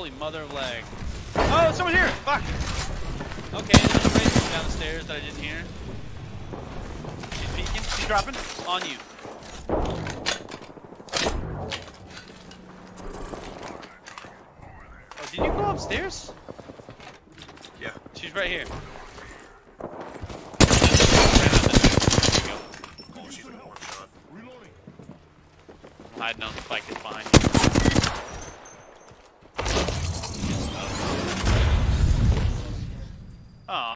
Holy mother of leg. Oh, someone here! Fuck! Okay, there's a Wraith down the stairs that I didn't hear. She's peeking. She's dropping. On you. Oh, did you go upstairs? Yeah. She's right here. Oh, she's a one shot. I'm hiding on the bike is behind you. Oh.